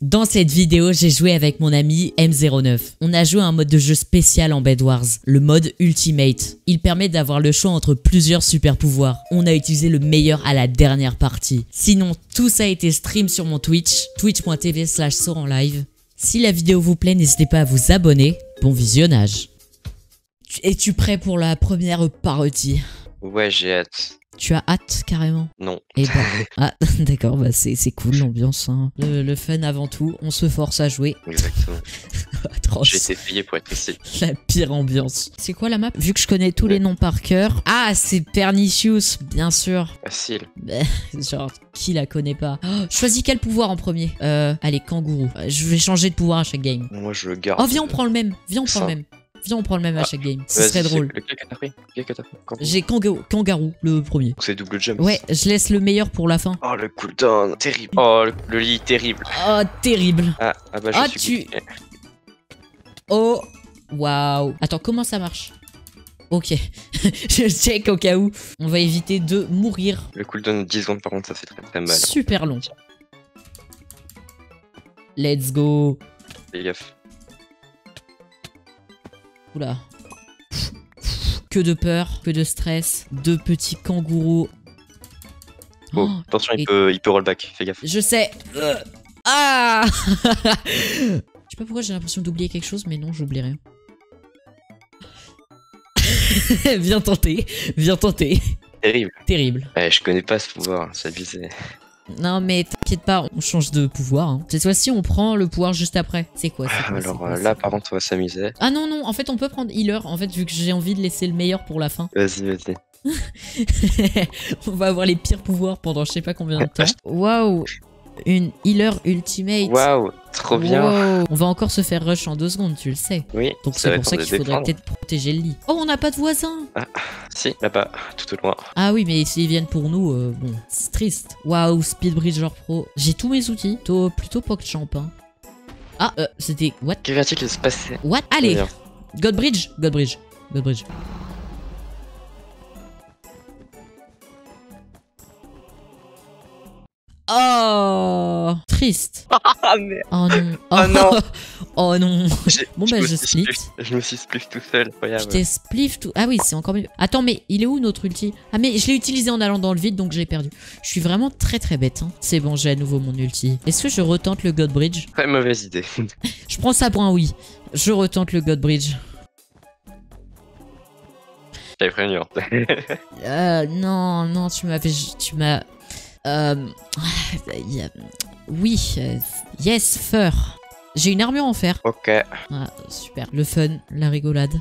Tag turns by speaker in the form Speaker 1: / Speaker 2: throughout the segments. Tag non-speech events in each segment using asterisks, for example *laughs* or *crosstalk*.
Speaker 1: Dans cette vidéo, j'ai joué avec mon ami M09. On a joué un mode de jeu spécial en Bed Wars, le mode Ultimate. Il permet d'avoir le choix entre plusieurs super pouvoirs. On a utilisé le meilleur à la dernière partie. Sinon, tout ça a été stream sur mon Twitch, twitch.tv slash. Si la vidéo vous plaît, n'hésitez pas à vous abonner. Bon visionnage. Es-tu prêt pour la première parodie?
Speaker 2: Ouais, j'ai hâte.
Speaker 1: Tu as hâte carrément
Speaker 2: Non.
Speaker 1: Et bah, *laughs* ah, *laughs* d'accord, bah c'est c'est cool l'ambiance. hein. Le, le fun avant tout, on se force à jouer.
Speaker 2: Exactement. *laughs*
Speaker 1: Atroce.
Speaker 2: J'ai été payé pour être ici.
Speaker 1: La pire ambiance. C'est quoi la map? Vu que je connais tous les noms par cœur. Ah, c'est Pernicious, bien sûr.
Speaker 2: Facile.
Speaker 1: Bah, Genre, qui la connaît pas? Oh, Choisis quel pouvoir en premier? Euh, allez, kangourou. Euh, Je vais changer de pouvoir à chaque game.
Speaker 2: Moi, je le garde.
Speaker 1: Oh, viens, on prend le même. Viens, on prend le même. Viens, on prend le même à chaque game. Ce serait drôle.
Speaker 2: Lequel que t'as pris
Speaker 1: J'ai kangaroo, le premier.
Speaker 2: C'est double jump.
Speaker 1: Ouais, je laisse le meilleur pour la fin.
Speaker 2: Oh, le cooldown. Terrible. Oh, le, le lit terrible.
Speaker 1: Oh, terrible.
Speaker 2: Ah, ah bah je
Speaker 1: Ah,
Speaker 2: suis
Speaker 1: tu-. Oh, waouh. Attends, comment ça marche? Ok, *laughs* je check au cas où. On va éviter de mourir
Speaker 2: Le cooldown de 10 secondes, par contre, ça fait très très mal.
Speaker 1: super long. Let's go.
Speaker 2: Fais gaffe.
Speaker 1: Oula. Que de peur, que de stress. Deux petits kangourous.
Speaker 2: Oh,
Speaker 1: Oh,
Speaker 2: attention, il peut, il peut rollback. Fais gaffe.
Speaker 1: je sais. Euh. Ah Je sais pas pourquoi j'ai l'impression d'oublier quelque chose, mais non, j'oublie rien. *laughs* viens tenter, viens tenter.
Speaker 2: Terrible.
Speaker 1: Terrible.
Speaker 2: Ouais, je connais pas ce pouvoir. C'est abusé.
Speaker 1: Non mais t'inquiète pas, on change de pouvoir. hein. Cette fois-ci, on prend le pouvoir juste après. C'est quoi, c'est
Speaker 2: Alors
Speaker 1: quoi,
Speaker 2: euh, là, par contre, on va s'amuser.
Speaker 1: Ah non, non, en fait, on peut prendre healer. En fait, vu que j'ai envie de laisser le meilleur pour la fin.
Speaker 2: Vas-y, vas-y. *laughs*
Speaker 1: on va avoir les pires pouvoirs pendant je sais pas combien de *laughs* temps. Waouh Une healer ultimate.
Speaker 2: Waouh, trop bien.
Speaker 1: Wow. On va encore se faire rush en deux secondes, tu le sais.
Speaker 2: Oui,
Speaker 1: Donc c'est pour ça qu'il faudrait peut-être protéger le lit. Oh, on n'a pas de voisins
Speaker 2: Si, là-bas, tout au loin.
Speaker 1: Ah oui, mais s'ils viennent pour nous, euh, bon, c'est triste. Waouh, Speedbridger Pro. J'ai tous mes outils. Plutôt, plutôt PogChamp. Hein. Ah, euh, c'était... What?
Speaker 2: Que vient-il de se passer?
Speaker 1: What? Allez. Godbridge Godbridge. Godbridge. Oh Triste. *laughs*
Speaker 2: Ah merde.
Speaker 1: Oh non.
Speaker 2: Oh non. *laughs*
Speaker 1: oh non. Bon, bah, je split.
Speaker 2: spliff- Je me suis spliff tout seul.
Speaker 1: Je
Speaker 2: Incroyable.
Speaker 1: t'ai spliff tout. Ah oui, c'est encore mieux. Attends, mais il est où notre ulti? Ah, mais je l'ai utilisé en allant dans le vide, donc j'ai perdu. Je suis vraiment très très bête. hein. C'est bon, j'ai à nouveau mon ulti. Est-ce que je retente le Godbridge
Speaker 2: Très mauvaise idée.
Speaker 1: Je prends ça pour un oui. Je retente le Godbridge.
Speaker 2: J'avais prévenu.
Speaker 1: Euh, non, non, tu m'avais. Tu m'as. Euh. y a- Oui, euh, yes, fur. J'ai une armure en fer.
Speaker 2: ok.
Speaker 1: Ah, super. Le fun, la rigolade.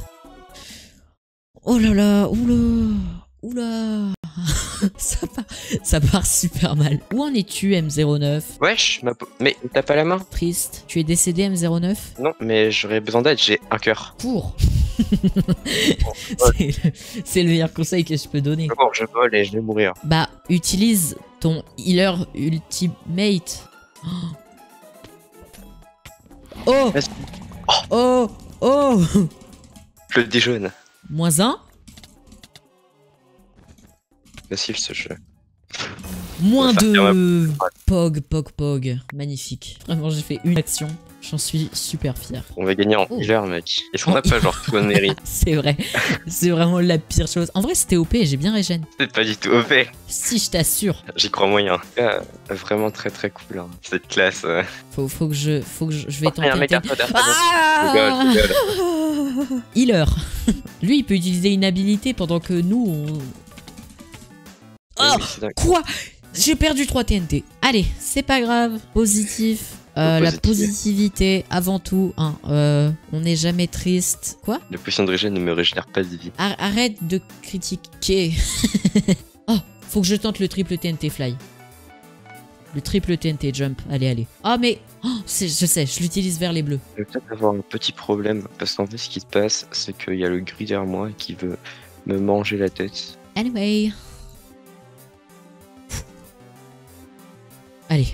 Speaker 1: Oh là là, oula, oula. *laughs* ça, part, ça part super mal. Où en es-tu, M09
Speaker 2: Wesh, ma Mais t'as pas la main?
Speaker 1: Triste. Tu es décédé, M09
Speaker 2: Non, mais j'aurais besoin d'aide, j'ai un cœur.
Speaker 1: Pour. *laughs* C'est le- meilleur conseil que je peux donner.
Speaker 2: Bon, je vole et je vais mourir.
Speaker 1: Bah, utilise ton healer ultimate. Oh. Oh Oh
Speaker 2: Je le déjeune.
Speaker 1: Moins un
Speaker 2: Facile ce jeu.
Speaker 1: Moins deux Pog, pog, pog. Magnifique. Vraiment, j'ai fait une action. J'en suis super fier.
Speaker 2: On va gagner en
Speaker 1: Oh.
Speaker 2: healer, mec. Est-ce qu'on
Speaker 1: En
Speaker 2: a pas genre tout mérite *laughs*
Speaker 1: C'est vrai. C'est vraiment la pire chose. En vrai, c'était OP, j'ai bien régène.
Speaker 2: C'est pas du tout OP.
Speaker 1: Si, je t'assure.
Speaker 2: J'y crois moyen. Ah, vraiment très très cool. hein. Cette classe. euh.
Speaker 1: Faut, faut que je, faut que je, je vais
Speaker 2: Oh, il y a un
Speaker 1: tenter.
Speaker 2: mec
Speaker 1: un. Ah. Healer. *laughs* Lui, il peut utiliser une habilité pendant que nous, on... Oh
Speaker 2: Oui, c'est dingue.
Speaker 1: Quoi? J'ai perdu 3 TNT. Allez, c'est pas grave. Positif. Euh, la positivité avant tout. hein. Euh, on n'est jamais triste. Quoi?
Speaker 2: Le potion de régène ne me régénère pas de vie.
Speaker 1: Ar- Arrête de critiquer. *laughs* oh, faut que je tente le triple TNT fly. Le triple TNT jump. Allez, allez. Ah, mais. Oh, je sais, je l'utilise vers les bleus.
Speaker 2: Je vais peut-être avoir un petit problème. Parce qu'en fait, ce qui se passe, c'est qu'il y a le gris derrière moi qui veut me manger la tête.
Speaker 1: Anyway. Allez.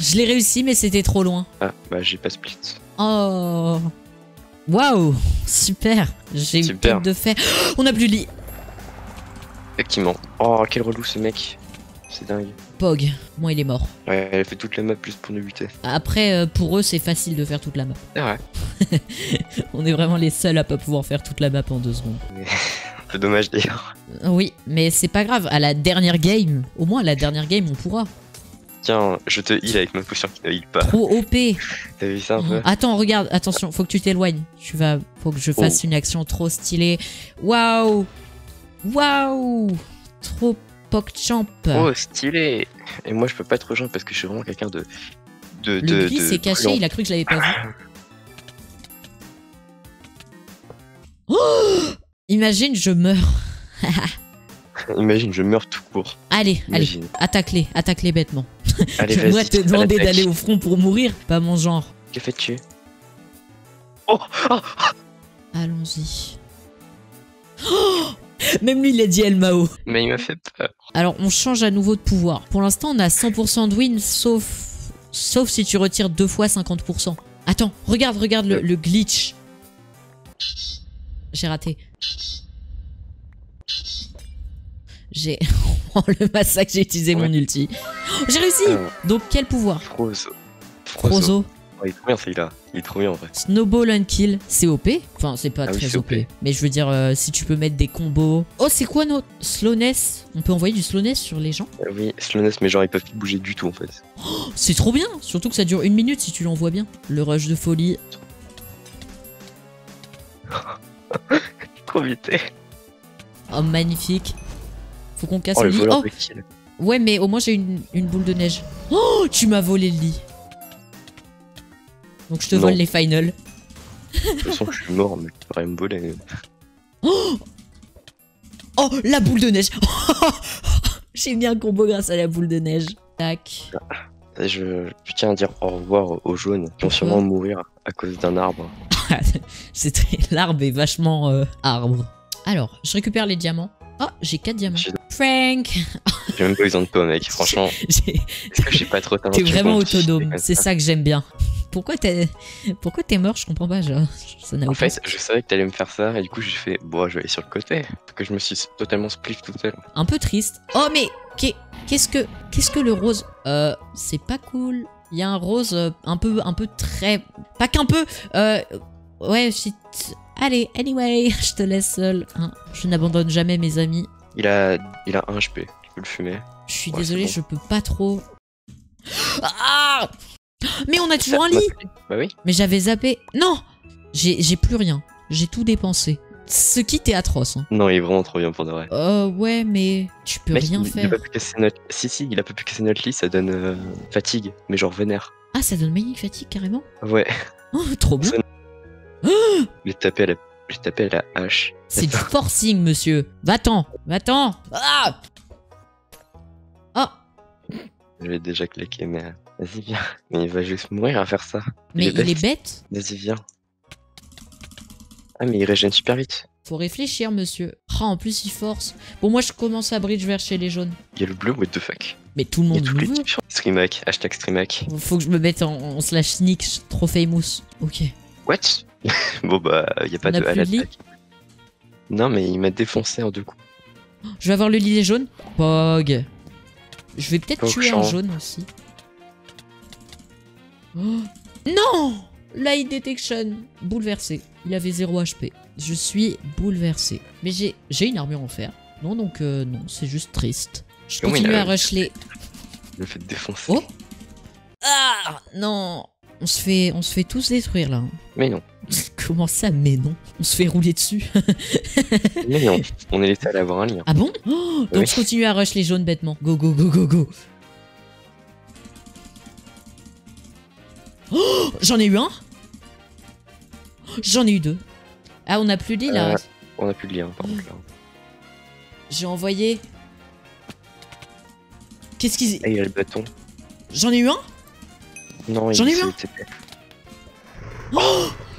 Speaker 1: Je l'ai réussi, mais c'était trop loin.
Speaker 2: Ah, bah j'ai pas split.
Speaker 1: Oh Waouh Super J'ai eu tête de fer. On a plus de lit
Speaker 2: Effectivement. Oh, quel relou ce mec. C'est dingue.
Speaker 1: Pog, moi il est mort.
Speaker 2: Ouais, elle a fait toute la map juste pour nous buter.
Speaker 1: Après, euh, pour eux, c'est facile de faire toute la map.
Speaker 2: Vrai. *laughs*
Speaker 1: On est vraiment les seuls à pas pouvoir faire toute la map en deux secondes.
Speaker 2: Un *laughs* peu dommage d'ailleurs.
Speaker 1: Oui, mais c'est pas grave. À la dernière game, au moins à la dernière game, on pourra.
Speaker 2: Tiens, je te heal avec ma potion qui ne heal pas.
Speaker 1: Trop OP.
Speaker 2: T'as vu ça un peu
Speaker 1: Attends, regarde, attention, faut que tu t'éloignes. Tu vas, faut que je fasse
Speaker 2: Oh.
Speaker 1: une action trop stylée. Waouh, waouh, trop PogChamp.
Speaker 2: Oh, stylé Et moi, je peux pas te rejoindre parce que je suis vraiment quelqu'un de. de.
Speaker 1: Le
Speaker 2: de.
Speaker 1: s'est caché, il a cru que je l'avais pas vu. *laughs* Oh Imagine, je meurs. *laughs*
Speaker 2: Imagine, je meurs tout court.
Speaker 1: Allez, allez, attaque-les, attaque-les bêtement.
Speaker 2: Allez,
Speaker 1: Moi,
Speaker 2: vas-y.
Speaker 1: te demander d'aller au front pour mourir, pas mon genre.
Speaker 2: Qu'a fait tuer Oh
Speaker 1: Allons-y. Oh Même lui, il a dit El Mao.
Speaker 2: Mais il m'a fait peur.
Speaker 1: Alors, on change à nouveau de pouvoir. Pour l'instant, on a 100% de win, sauf... Sauf si tu retires deux fois 50%. Attends, regarde, regarde le, le glitch. J'ai raté. J'ai... *laughs* Oh, le massacre, j'ai utilisé mon ulti. Oh, j'ai réussi
Speaker 2: Euh,
Speaker 1: Donc, quel pouvoir
Speaker 2: Frozo.
Speaker 1: Frozo.
Speaker 2: Il est trop bien celui-là. Il est trop bien en vrai.
Speaker 1: Snowball and Kill, c'est OP. Enfin, c'est pas
Speaker 2: Ah
Speaker 1: très OP.
Speaker 2: OP.
Speaker 1: Mais je veux dire, euh, si tu peux mettre des combos. Oh, c'est quoi notre slowness? On peut envoyer du slowness sur les gens?
Speaker 2: Euh, oui, slowness, mais genre ils peuvent plus bouger du tout en fait.
Speaker 1: Oh, C'est trop bien Surtout que ça dure une minute si tu l'envoies bien. Le rush de folie. *laughs*
Speaker 2: Trop vite.
Speaker 1: Oh, magnifique. Faut qu'on casse
Speaker 2: Oh,
Speaker 1: le lit. Oh, ouais, mais au moins j'ai une, une boule de neige. Oh, tu m'as volé le lit. Donc je te
Speaker 2: Non.
Speaker 1: vole les finals.
Speaker 2: De toute façon, je suis mort, mais tu pourrais me voler.
Speaker 1: Oh, la boule de neige. *laughs* j'ai mis un combo grâce à la boule de neige. Tac.
Speaker 2: Je, je tiens à dire au revoir aux jaunes qui vont sûrement mourir à cause d'un arbre. *laughs*
Speaker 1: L'arbre est vachement euh, arbre. Alors, je récupère les diamants. Oh, j'ai 4 diamants. Frank *laughs*
Speaker 2: j'ai même pas besoin de toi, mec. *laughs* Franchement, est-ce que j'ai pas trop
Speaker 1: T'es vraiment autonome, c'est ça que j'aime bien. Pourquoi t'es Pourquoi t'es mort Je comprends pas, genre. Ça
Speaker 2: En fait, je savais que t'allais me faire ça, et du coup, j'ai fait, bon, je vais aller sur le côté. Parce que je me suis totalement split tout seul.
Speaker 1: un peu triste. Oh mais qu'est- qu'est-ce que qu'est-ce que le rose Euh, c'est pas cool. Il y a un rose euh, un peu un peu très pas qu'un peu. Euh, ouais, shit. Allez, anyway, *laughs* je te laisse seul. hein. Je n'abandonne jamais mes amis.
Speaker 2: Il a, il a un HP, tu peux le fumer.
Speaker 1: Je suis
Speaker 2: Ouais,
Speaker 1: désolée, je peux pas trop. Ah Mais on a toujours un lit.
Speaker 2: Bah oui.
Speaker 1: Mais j'avais zappé. Non, j'ai j'ai plus rien. J'ai tout dépensé. Ce kit est atroce. Hein.
Speaker 2: Non, il est vraiment trop bien pour de vrai.
Speaker 1: Euh, ouais, mais tu peux
Speaker 2: Mec,
Speaker 1: rien
Speaker 2: il, il a
Speaker 1: faire.
Speaker 2: pas pu casser notre... Si, si, il a pas pu casser notre lit, ça donne euh, fatigue, mais genre vénère.
Speaker 1: Ah, ça donne Manic Fatigue carrément
Speaker 2: Ouais,
Speaker 1: Oh, trop bien.
Speaker 2: J'ai tapé à la, j'ai tapé à la hache.
Speaker 1: C'est du forcing, monsieur. Va-t'en, va-t'en. Ah Ah
Speaker 2: Je vais déjà claquer, mais euh, vas-y, viens. Mais il va juste mourir à faire ça.
Speaker 1: Mais
Speaker 2: Il est
Speaker 1: il bête.
Speaker 2: Vas-y, viens. Ah, mais il régène super vite.
Speaker 1: Faut réfléchir, monsieur. Ah, en plus, il force. Bon, moi, je commence à bridge vers chez les jaunes.
Speaker 2: Il y a le bleu, what the fuck.
Speaker 1: Mais tout le monde nous veut.
Speaker 2: Streamac, hashtag Streamac.
Speaker 1: Faut que je me mette en, en slash sneak, trop famous. Ok.
Speaker 2: What? *laughs* Bon bah, il y a pas
Speaker 1: On a
Speaker 2: de à
Speaker 1: plus de lit
Speaker 2: l'attaque. Non, mais il m'a défoncé en deux coups.
Speaker 1: Je vais avoir le lit des jaunes. Pog. Je vais peut-être tuer un jaune aussi. Oh. Non Light detection. Bouleversé. Il avait 0 HP. Je suis bouleversé. Mais j'ai j'ai une armure en fer. Non, donc euh, non, c'est juste triste. Je
Speaker 2: Comment
Speaker 1: continue
Speaker 2: a-
Speaker 1: à rush les... *laughs*
Speaker 2: Le fait de défoncer.
Speaker 1: Oh Ah Non on se, fait, on se fait tous détruire là.
Speaker 2: Mais non, *laughs*
Speaker 1: Comment ça, mais non? On se fait rouler dessus. *laughs*
Speaker 2: mais non. On est les seuls à avoir un lit. hein.
Speaker 1: Ah bon? Oh, Donc
Speaker 2: Oui.
Speaker 1: je continue à rush les jaunes bêtement. Go, go, go, go, go. Oh, J'en ai eu un J'en ai eu deux. Ah, on a plus de lit là.
Speaker 2: Euh, On a plus de lien, par contre, là.
Speaker 1: J'ai envoyé. Qu'est-ce qu'ils.
Speaker 2: Ah, il a le bâton.
Speaker 1: J'en ai eu un
Speaker 2: Non, il
Speaker 1: J'en ai eu
Speaker 2: s'est
Speaker 1: un.
Speaker 2: TP.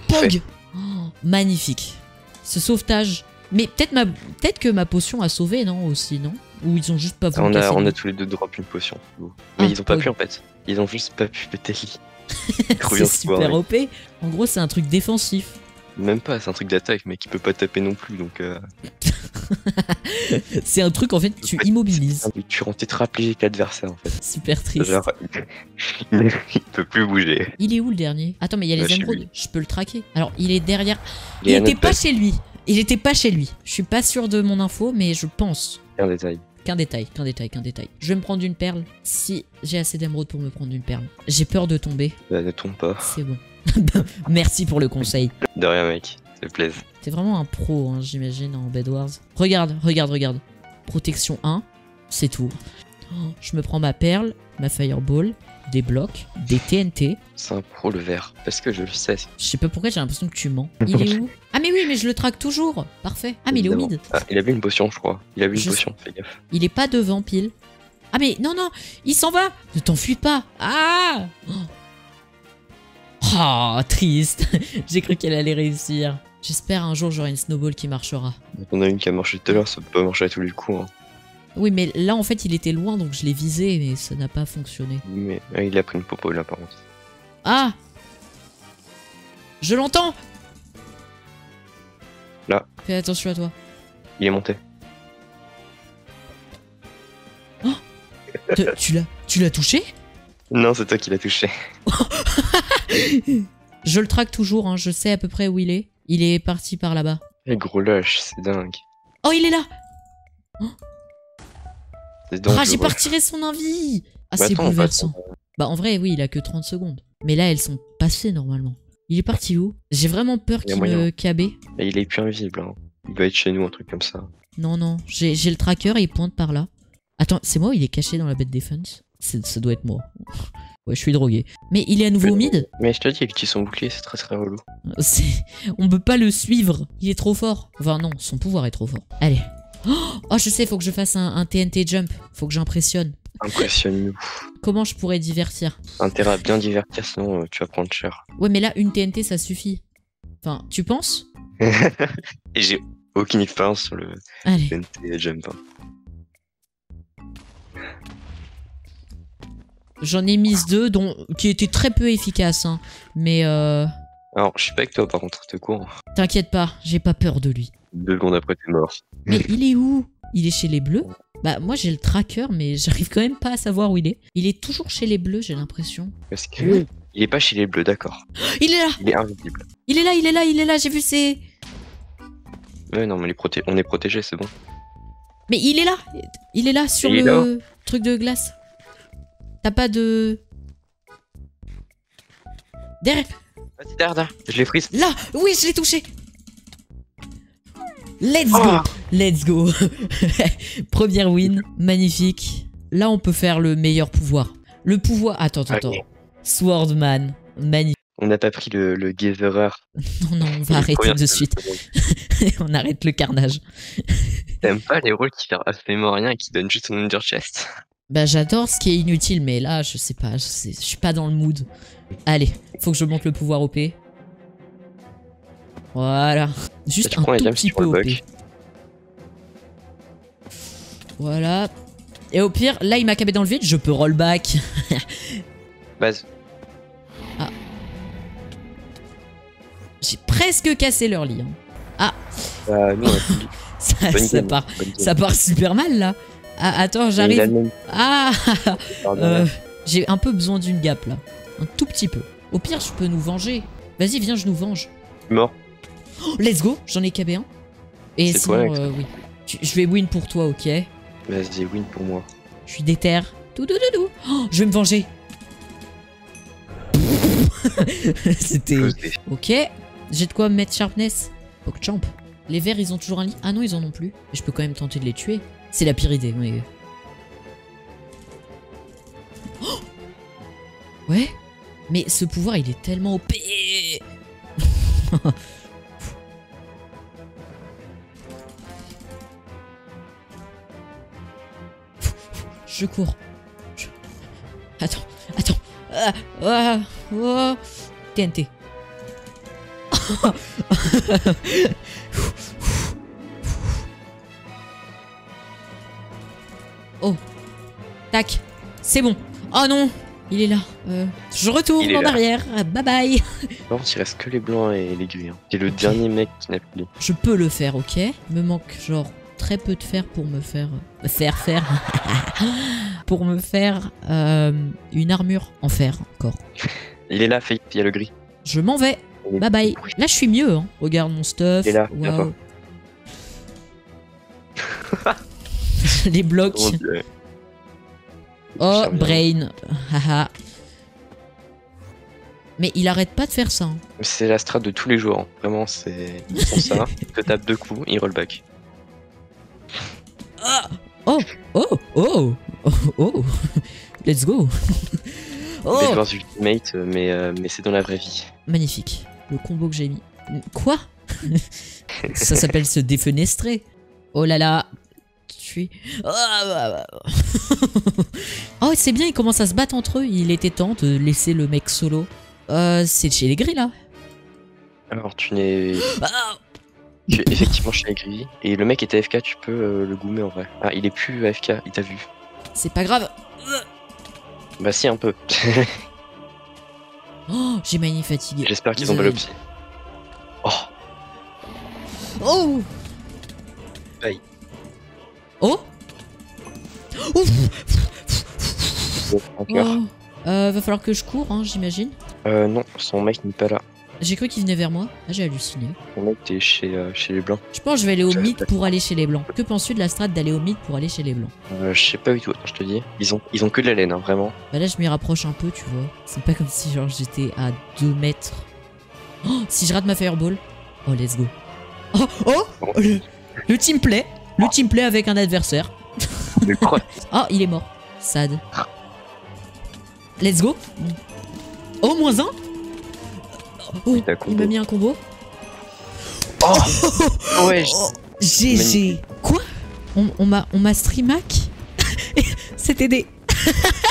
Speaker 1: Pog. Oh, Magnifique. Ce sauvetage. Mais peut-être ma... peut que ma potion a sauvé, non Aussi, non? Ou ils ont juste pas voulu
Speaker 2: On a,
Speaker 1: casser
Speaker 2: on a tous les deux drop une potion. Mais
Speaker 1: Ah,
Speaker 2: ils ont pas pu en fait. Ils ont juste pas pu péter *laughs*
Speaker 1: C'est super. OP. En gros, c'est un truc défensif.
Speaker 2: Même pas, c'est un truc d'attaque, mais qui peut pas taper non plus, donc euh, *laughs*
Speaker 1: c'est un truc en fait, tu immobilises.
Speaker 2: Tu rends tétraplégique l'adversaire en fait.
Speaker 1: Super triste.
Speaker 2: Genre, *laughs* il, peut plus bouger.
Speaker 1: Il est où le dernier? Attends, mais il y a
Speaker 2: Bah,
Speaker 1: les émeraudes.
Speaker 2: lui.
Speaker 1: Je peux le traquer. Alors, il est derrière.
Speaker 2: Il
Speaker 1: Il était pas
Speaker 2: place.
Speaker 1: chez lui. Il était pas chez lui. Je suis pas sûr de mon info, mais je pense.
Speaker 2: Un détail.
Speaker 1: Qu'un détail, qu'un détail, qu'un détail. Je vais me prendre une perle. Si j'ai assez d'émeraudes pour me prendre une perle. J'ai peur de tomber.
Speaker 2: Bah, ne tombe pas.
Speaker 1: C'est bon. *laughs* Merci pour le conseil.
Speaker 2: De rien, mec. Ça fait plaisir.
Speaker 1: T'es vraiment un pro, hein, j'imagine, en Bed Wars. Regarde, regarde, regarde. Protection 1, c'est tout. Oh, je me prends ma perle, ma fireball, des blocs, des TNT.
Speaker 2: C'est un pro le vert. Parce que je le sais.
Speaker 1: Je sais pas pourquoi j'ai l'impression que tu mens. *laughs* Il est où? Ah mais oui, mais je le traque toujours. Parfait. Ah mais il est au mid.
Speaker 2: Ah, il avait une potion, je crois. Il avait une
Speaker 1: Je
Speaker 2: potion, fais gaffe.
Speaker 1: Il est pas devant pile. Ah mais non non, il s'en va. Ne t'enfuis pas. Ah Oh, triste. *laughs* J'ai cru qu'elle allait réussir. J'espère un jour j'aurai une snowball qui marchera.
Speaker 2: On a une qui a marché tout à l'heure, ça peut pas marcher à tous les coups. Hein.
Speaker 1: Oui, mais là en fait il était loin donc je l'ai visé mais ça n'a pas fonctionné.
Speaker 2: Mais ah, il a pris une popo là par contre.
Speaker 1: Ah Je l'entends
Speaker 2: Là.
Speaker 1: Fais attention à toi.
Speaker 2: Il est monté.
Speaker 1: Te- tu l'as tu l'as touché?
Speaker 2: Non, c'est toi qui l'as touché. *laughs*
Speaker 1: Je le traque toujours, hein, je sais à peu près où il est. Il est parti par là-bas.
Speaker 2: Eh, gros lâche, c'est dingue.
Speaker 1: Oh, il est là
Speaker 2: C'est dingue.
Speaker 1: Ah, j'ai pas retiré son envie Ah,
Speaker 2: Bah
Speaker 1: c'est bouleversant. Bah, en vrai, oui, il a que 30 secondes. Mais là, elles sont passées normalement. Il est parti où? J'ai vraiment peur qu'il me.
Speaker 2: Et il est plus invisible. Hein. Il doit être chez nous, un truc comme ça.
Speaker 1: Non, non, j'ai le tracker et il pointe par là. Attends, c'est moi ou il est caché dans la bête défense C'est- Ça doit être moi. Ouais, je suis drogué. Mais il est à nouveau au mid
Speaker 2: Mais je te dis, il utilise son bouclier, c'est très très relou.
Speaker 1: C'est- *laughs* On peut pas le suivre. Il est trop fort. Enfin, non, son pouvoir est trop fort. Allez. *gasps* Oh, je sais, faut que je fasse un, un TNT jump. Faut que j'impressionne.
Speaker 2: Impressionne-nous.
Speaker 1: Comment je pourrais divertir?
Speaker 2: Intérêt à bien divertir, sinon euh, tu vas prendre cher.
Speaker 1: Ouais, mais là, une TNT, ça suffit. Enfin, tu penses? *laughs*
Speaker 2: J'ai aucune expérience sur le
Speaker 1: Allez.
Speaker 2: TNT Jump. hein.
Speaker 1: J'en ai mis deux, dont qui étaient très peu efficaces. Hein. Mais euh,
Speaker 2: Alors, je suis pas avec toi par contre, te cours.
Speaker 1: t'inquiète pas, j'ai pas peur de lui.
Speaker 2: Deux secondes après, t'es mort.
Speaker 1: Mais il est où? Il est chez les bleus? Bah, moi j'ai le tracker, mais *laughs* j'arrive quand même pas à savoir où il est. Il est toujours chez les bleus, j'ai l'impression.
Speaker 2: Parce que. Il est pas chez les bleus, d'accord.
Speaker 1: Il est là
Speaker 2: Il est invisible.
Speaker 1: Il est là, il est là, il est là, j'ai vu ses.
Speaker 2: Ouais, non, mais les proté- on est protégé, c'est bon.
Speaker 1: Mais il est là Il est là sur
Speaker 2: Il
Speaker 1: le truc de glace. T'as pas de. Derrière
Speaker 2: Vas-y, derrière, derrière. Je l'ai prise.
Speaker 1: Là Oui, je l'ai touché Let's go
Speaker 2: Oh
Speaker 1: Let's go *laughs* Première win, magnifique. Là, on peut faire le meilleur pouvoir. Le pouvoir... Attends, attends, attends. Swordman, magnifique.
Speaker 2: On n'a pas pris le, le gatherer. *laughs*
Speaker 1: Non, non, on va arrêter de suite. *laughs* on arrête le carnage.
Speaker 2: T'aimes pas les rôles qui servent absolument rien et qui donnent juste un under chest
Speaker 1: Bah, j'adore ce qui est inutile, mais là, je sais pas, je, sais- je suis pas dans le mood. Allez, faut que je monte le pouvoir OP. Voilà. Juste un tout petit peu OP. Voilà. Et au pire, là, il m'a cabé dans le vide, je peux rollback.
Speaker 2: Base. *laughs*
Speaker 1: J'ai presque cassé leur lit. hein.
Speaker 2: Bah, nous, on a plus- *laughs*
Speaker 1: Ça, part, ça part super mal, là. Ah, attends, j'arrive. Ah euh. J'ai un peu besoin d'une gap, là. Un tout petit peu. Au pire, je peux nous venger. Vas-y, viens, je nous venge.
Speaker 2: Mort.
Speaker 1: Oh, let's go, j'en ai cabé un. Et
Speaker 2: C'est
Speaker 1: sinon, euh, oui. Je vais win pour toi, ok
Speaker 2: Vas-y, win pour moi.
Speaker 1: Je suis déter. Tout, tout, tout, tout. Oh, je vais me venger. *laughs* C'était. Ok. J'ai de quoi me mettre sharpness. champ. Les verts, ils ont toujours un lit. Ah non, ils en ont plus. Je peux quand même tenter de les tuer. C'est la pire idée, mais. Oh ouais. Mais ce pouvoir, il est tellement OP. *laughs* Je cours. Je- Attends, attends. Ah, ah, ah. TNT. *laughs* Tac. C'est bon. Oh non. Il est là. Euh, je retourne en
Speaker 2: là.
Speaker 1: arrière. Bye bye.
Speaker 2: Par contre, il reste que les blancs et les gris. hein. C'est le dernier mec qui n'a plus.
Speaker 1: Je peux le faire, ok? Il me manque genre très peu de fer pour me faire... euh, Faire, faire. *laughs* pour me faire euh, une armure en fer encore.
Speaker 2: Il est là, Faith, il y a le gris.
Speaker 1: Je m'en vais. Bye bye. Là, je suis mieux. Hein. Regarde mon stuff.
Speaker 2: Il est là. *laughs*
Speaker 1: Les blocs. Oh, brain. Haha. Mais il arrête pas de faire ça. hein.
Speaker 2: C'est la strat de tous les jours. hein. Vraiment, c'est. Ils font ça, ils *laughs* te tapent deux coups, ils roll back.
Speaker 1: Oh, oh, oh, oh, oh. Let's go. *laughs* Oh,
Speaker 2: Bedwars Ultimate, euh, mais, euh, mais c'est dans la vraie vie.
Speaker 1: magnifique. Le combo que j'ai mis. Quoi? *laughs* Ça s'appelle se défenestrer. Oh là là. Oh, *laughs* c'est bien, ils commencent à se battre entre eux. Il était temps de laisser le mec solo. Euh, c'est chez les gris là.
Speaker 2: Alors, tu n'es.
Speaker 1: Ah,
Speaker 2: Tu es effectivement chez les gris. Et le mec est AFK, tu peux euh, le goumer en vrai. Ah, il est plus AFK, il t'a vu.
Speaker 1: c'est pas grave.
Speaker 2: Bah, si, un peu. *laughs*
Speaker 1: Oh, j'ai mané fatigué.
Speaker 2: J'espère qu'ils ont pas le psy. Oh,
Speaker 1: Oh
Speaker 2: Aïe.
Speaker 1: Oh Ouf
Speaker 2: encore.
Speaker 1: Oh. Euh, va falloir que je cours, hein, j'imagine.
Speaker 2: Euh, non, son mec n'est pas là.
Speaker 1: J'ai cru qu'il venait vers moi. Ah, j'ai halluciné.
Speaker 2: Son mec est chez, euh, chez les blancs.
Speaker 1: Je pense que je vais aller au mythe pour aller chez les blancs. Que penses-tu de la strat d'aller au mythe pour aller chez les blancs?
Speaker 2: Euh, je sais pas du tout, je te dis. Ils ont, ils ont que de la laine, hein, vraiment.
Speaker 1: Bah là, je m'y rapproche un peu, tu vois. C'est pas comme si genre j'étais à 2 mètres. Oh, si je rate ma fireball. Oh, let's go. Oh, oh le, le team play. Le team play avec un adversaire. *laughs* Oh, il est mort. Sad. Let's go. Oh, moins un. Oh, il m'a mis un combo.
Speaker 2: Oh Ouais,
Speaker 1: Oh, GG. Quoi? On, on m'a on m'a stream hack? *laughs* C'était des *laughs*